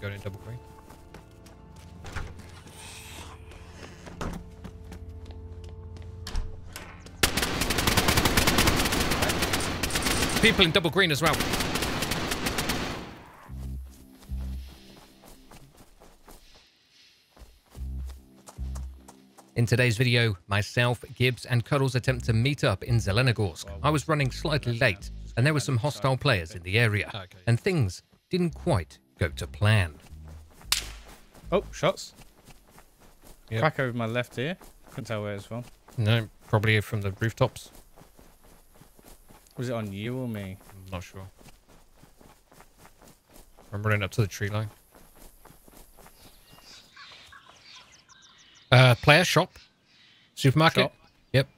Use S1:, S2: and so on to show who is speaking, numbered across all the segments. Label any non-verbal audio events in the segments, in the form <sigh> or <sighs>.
S1: going in double green. People in double green as well. In today's video, myself, Gibs, and Cuddles attempt to meet up in Zelenogorsk. I was running slightly late, and there were some hostile players in the area, and things didn't quite go to plan.
S2: Oh, shots.
S1: Yep.
S2: Crack over my left ear. Couldn't tell where it's from.
S1: No, probably from the rooftops.
S2: Was it on you or me?
S1: I'm not sure. I'm running up to the tree line. Uh, player shop, supermarket.
S2: Shop.
S1: Yep.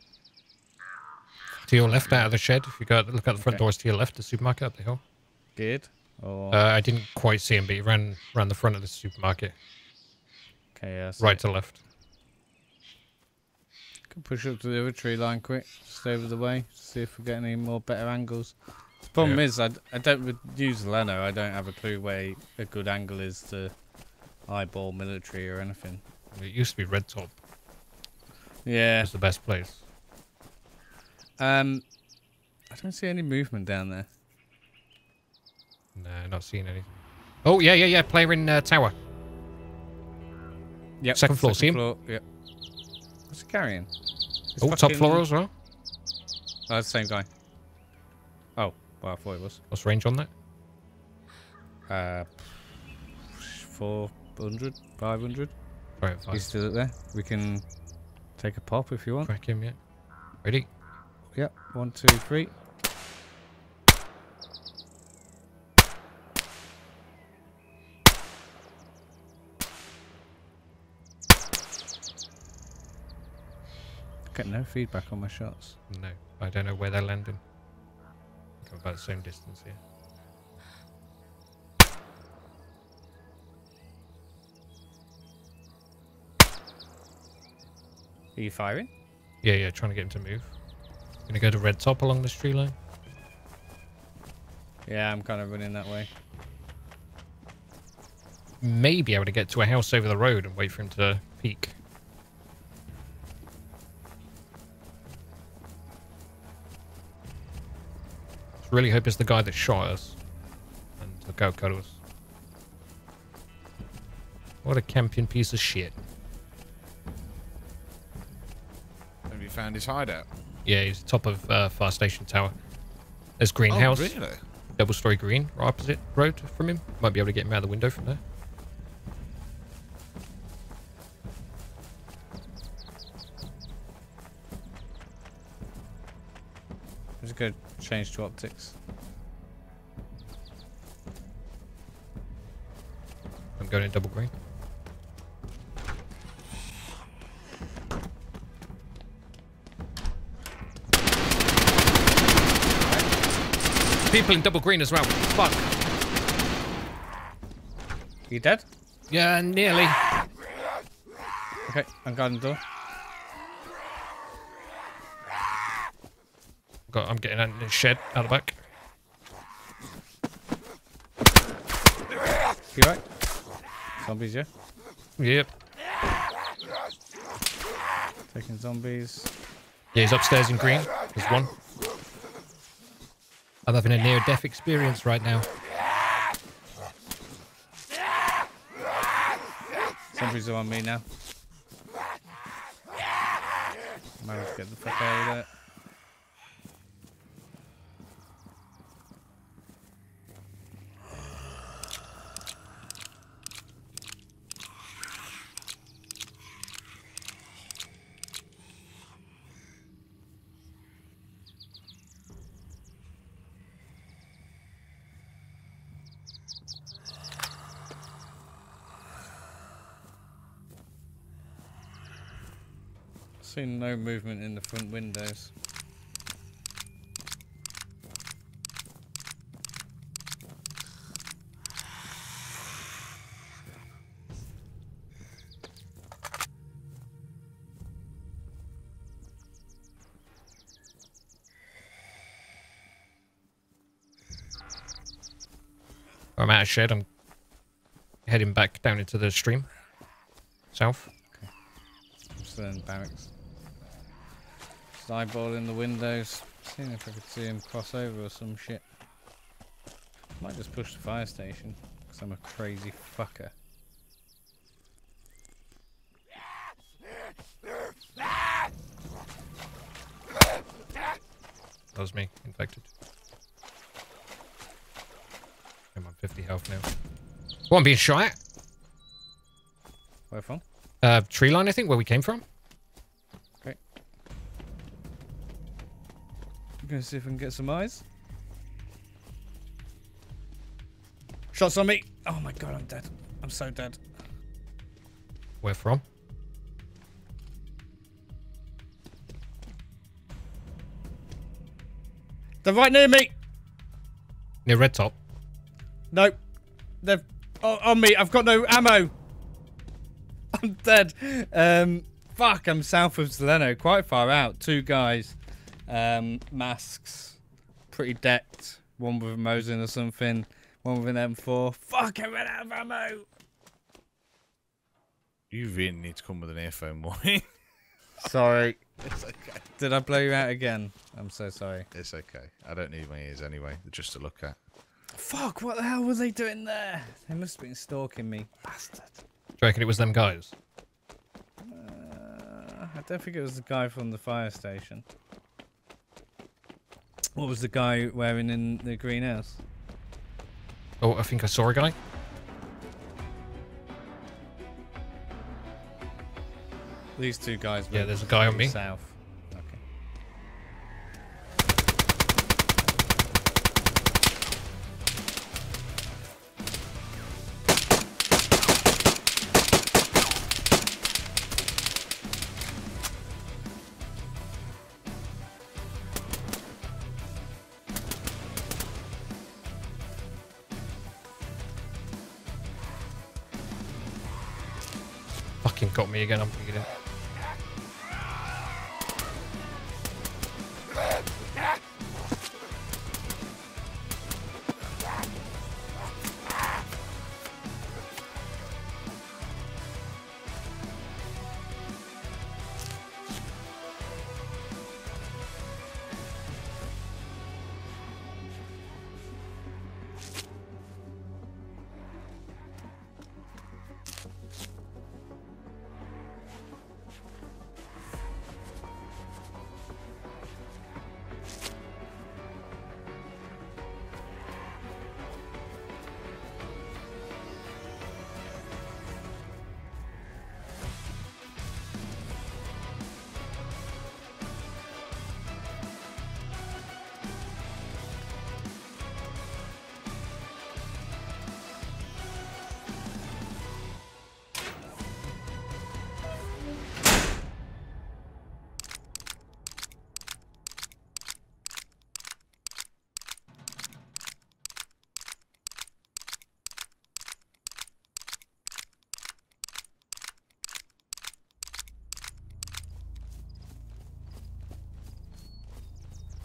S1: To your left, out of the shed. If you go look at the front
S2: Okay.
S1: doors to your left, the supermarket up the hill.
S2: Geared? Or
S1: Uh, I didn't quite see him, but he ran ran the front of the supermarket,
S2: okay, yeah. so
S1: right to left.
S2: Can push up to the other tree line quick, just over the way. See if we get any more better angles. The problem
S1: Yeah.
S2: is, I don't use Leno. I don't have a clue where a good angle is to eyeball military or anything.
S1: It used to be red top.
S2: Yeah.
S1: was the best place.
S2: Um, I don't see any movement down there.
S1: No, not seeing anything. Oh yeah, yeah, yeah. Player in uh, tower.
S2: Yep.
S1: Second floor, see him?
S2: floor, Yep. What's he carrying?
S1: Oh, top
S2: fucking-
S1: floor as well.
S2: Oh, the same guy. Oh, well, I thought it was.
S1: What's range on that?
S2: Uh, 400, 500.
S1: Right, five.
S2: He's still up there. We can take a pop if you want.
S1: Crack him, yeah. Ready?
S2: Yep. One, two, three. Get no feedback on my shots.
S1: No, I don't know where they're landing. I'm about the same distance here.
S2: Are you firing?
S1: Yeah, yeah, trying to get him to move. Gonna go to red top along this tree line.
S2: Yeah, I'm kind of running that way.
S1: Maybe able to get to a house over the road and wait for him to peek. Really hope it's the guy that shot us. And the go cuddles. What a campion piece of shit.
S3: Have you found his hideout?
S1: Yeah, he's top of uh, fire station tower. There's
S3: Oh,
S1: greenhouse,
S3: really?
S1: double story green, right opposite road from him. Might be able to get him out of the window from there.
S2: Change to optics.
S1: I'm going in double green. People in double green as well. Fuck.
S2: You dead?
S1: Yeah, nearly.
S2: Okay, I'm guarding the door.
S1: I'm getting out in the shed out the back.
S2: You right? Zombies, yeah?
S1: Yep.
S2: Taking zombies.
S1: Yeah, he's upstairs in green. There's one. I'm having a near-death experience right now.
S2: Zombies are on me now. Managed to get the fuck out of there. Seen no movement in the front windows.
S1: I'm out of shed. I'm heading back down into the stream. South.
S2: Still in barracks. Eyeballing the windows, seeing if I could see him cross over or some shit. Might just push the fire station, because I'm a crazy fucker.
S1: That was me, infected. I'm on 50 health now. Well, I'm being shot at.
S2: Where from?
S1: Uh, tree line, I think, where we came from.
S2: Gonna see if I can get some eyes. Shots on me! Oh my god, I'm dead. I'm so dead.
S1: Where from?
S2: They're right near me!
S1: Near red top.
S2: Nope. They're oh, on me. I've got no ammo. I'm dead. Um, fuck, I'm south of Zeleno, quite far out. Two guys. Um, masks. Pretty decked. One with a Mosin or something. One with an M4. Fuck, I ran out of ammo.
S3: You really need to come with an earphone warning. <laughs>
S2: Sorry.
S3: it's okay.
S2: Did I blow you out again? I'm so sorry.
S3: It's okay. I don't need my ears anyway. Just to look at.
S2: Fuck, what the hell were they doing there? They must have been stalking me. Bastard.
S1: Do you reckon it was them guys?
S2: Uh, I don't think it was the guy from the fire station. What was the guy wearing in the greenhouse?
S1: Oh, I think I saw a guy.
S2: These two guys.
S1: Yeah, there's a guy on me.
S2: South.
S1: Fucking got me again. I'm bleeding.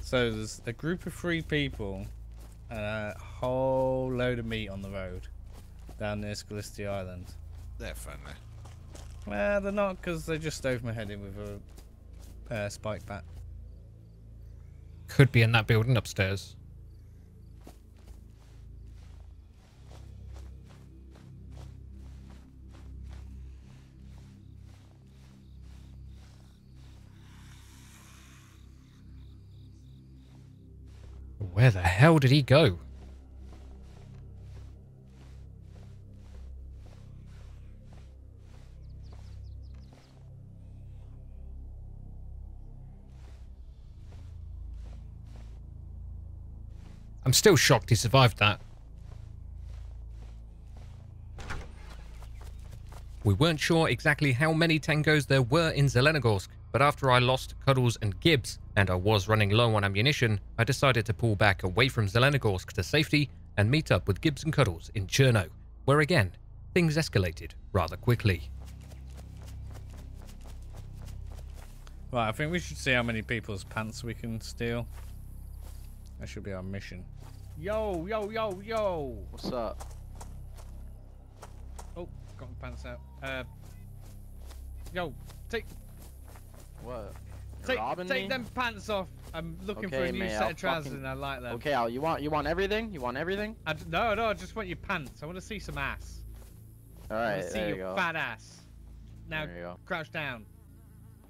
S2: So there's a group of three people and a whole load of meat on the road down near Skalisty Island.
S3: They're friendly.
S2: Well, they're not because they just stove my head in with a uh, spike bat.
S1: Could be in that building upstairs. Where the hell did he go? I'm still shocked he survived that. We weren't sure exactly how many tangos there were in Zelenogorsk, but after I lost Cuddles and Gibs, and I was running low on ammunition, I decided to pull back away from Zelenogorsk to safety and meet up with Gibs and Cuddles in Cherno, where again, things escalated rather quickly.
S2: Right, I think we should see how many people's pants we can steal. That should be our mission. Yo, yo, yo, yo!
S4: What's up?
S2: Got my pants out. Uh, yo, take
S4: What?
S2: Take take them pants off. I'm looking for a new
S4: mate,
S2: set
S4: I'll
S2: of trousers
S4: fucking-
S2: and I like them.
S4: Okay, Al, you want you want everything? You want everything?
S2: I d- no, no, I just want your pants. I want to see some ass.
S4: All
S2: I
S4: right,
S2: see
S4: there you
S2: your
S4: go.
S2: fat ass. Now
S4: There you go.
S2: crouch down.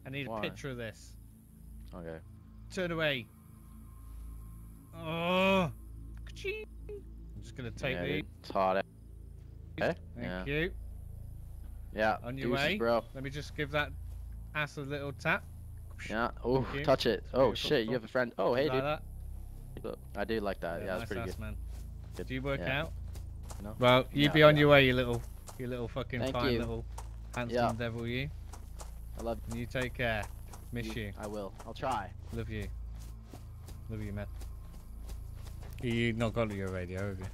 S2: I need a picture of this.
S4: Okay.
S2: Turn away. Oh, I'm just gonna take
S4: yeah,
S2: these.
S4: dude, it's hot. Okay.
S2: Thank
S4: yeah.
S2: you.
S4: Yeah.
S2: On your way.
S4: bro.
S2: Let me just give that ass a little tap.
S4: Yeah. Oh, touch it. Oh
S2: Beautiful,
S4: shit, you have a friend. Oh, hey,
S2: like
S4: dude.
S2: that.
S4: Look, I do like that. Yeah,
S2: nice
S4: that's pretty
S2: ass,
S4: good.
S2: man.
S4: Good.
S2: Do you work
S4: Yeah.
S2: out?
S4: No.
S2: Well, you
S4: Yeah,
S2: be on
S4: yeah.
S2: your way, you little, you little fucking
S4: Thank
S2: fine
S4: you.
S2: little handsome
S4: Yeah.
S2: devil, you.
S4: I love
S2: You You take care. Miss you.
S4: I will. I'll try.
S2: Love you. Love you, man. You not got your radio, have you?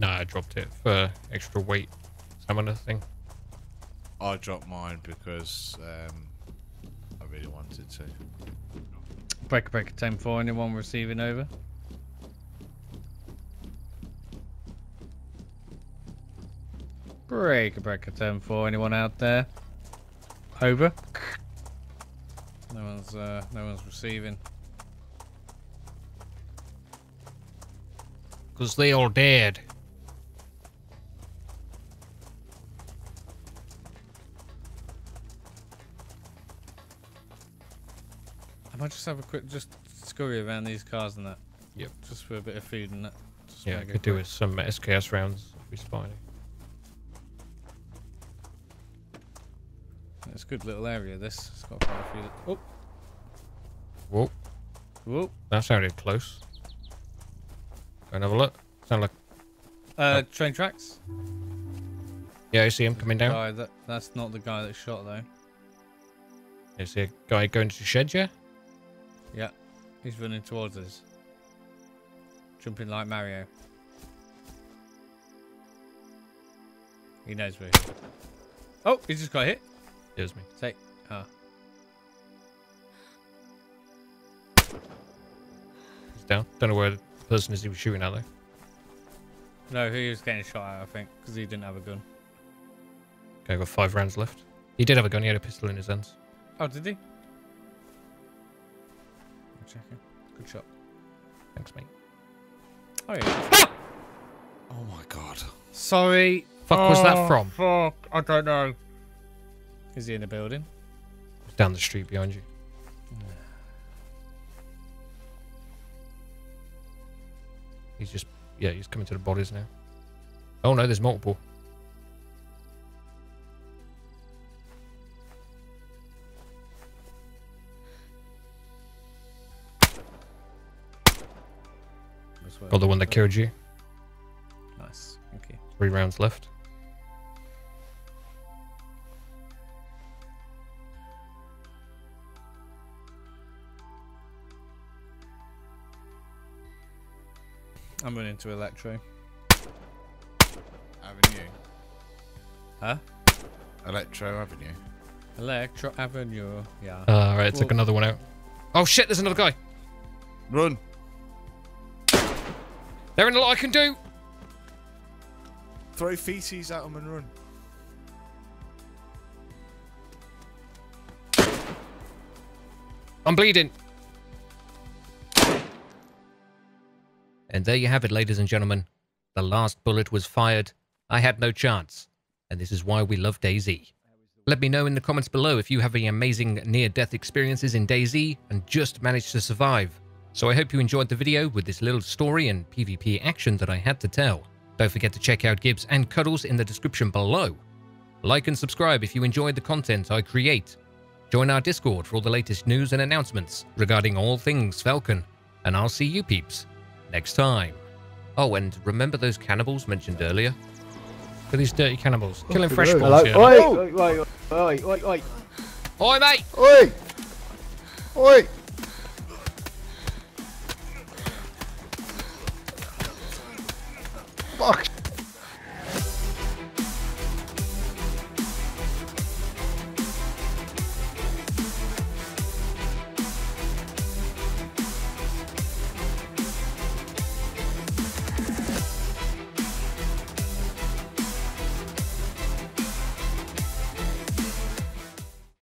S1: No, I dropped it for extra weight. Stamina thing.
S3: I dropped mine because um, I really wanted to.
S2: Break a breaker breaker ten four. Anyone receiving over? Break a breaker breaker ten four. Anyone out there? Over. No one's uh, no one's receiving.
S1: Because they all dead.
S2: I just have a quick just scurry around these cars and that.
S1: Yep.
S2: Just for a bit of food and that. Just
S1: Yeah, I could do with some SKS rounds if we spy.
S2: It's a good little area. This. It's got quite a few. Oh,
S1: Whoa,
S2: whoa.
S1: that sounded close. Go and have a look. Sound like
S2: Uh, train tracks.
S1: yeah, I see him coming down.
S2: That that's not the guy that shot though.
S1: You see a guy going to shed you?
S2: Yeah, he's running towards us. Jumping like Mario. He knows we're here. Oh, he just got hit.
S1: It was me.
S2: Say, Ah.
S1: He's down. Don't know where the person is he was shooting at though.
S2: No, he was getting shot at, I think, because he didn't have a gun.
S1: Okay, got five rounds left. He did have a gun. He had a pistol in his hands.
S2: Oh, did he? I'm. Good shot.
S1: Thanks, mate.
S2: Oh, yeah. Ah!
S3: Oh my god.
S2: Sorry.
S1: Fuck was that
S2: Oh,
S1: from?
S2: Fuck. I don't know. Is he in the building?
S1: Down the street behind you. <sighs> He's just yeah, he's coming to the bodies now. Oh no, there's multiple.
S2: That's where-
S1: Got the one that killed you.
S2: Nice. Thank you.
S1: Three rounds left.
S2: I'm running to Electro.
S3: Avenue.
S2: Huh?
S3: Electro Avenue.
S2: Electro Avenue. Yeah.
S1: Uh, all right, took
S2: Well-
S1: another one out. Oh shit, there's another guy.
S3: Run!
S1: There ain't a lot I can do.
S3: Throw feces at them and run.
S1: I'm bleeding. And there you have it, ladies and gentlemen. The last bullet was fired. I had no chance. And this is why we love DayZ. Let me know in the comments below if you have any amazing near-death experiences in DayZ and just managed to survive. So I hope you enjoyed the video with this little story and PvP action that I had to tell. Don't forget to check out Gibs and Cuddles in the description below. Like and subscribe if you enjoyed the content I create. Join our Discord for all the latest news and announcements regarding all things Falcon. And I'll see you peeps next time. Oh, and remember those cannibals mentioned earlier? Look at these dirty cannibals. Killing fresh balls
S5: Hello.
S1: here.
S5: Oi, oi, oi, oi, oi, oi,
S1: Oi, mate!
S5: oi, oi. Fuck.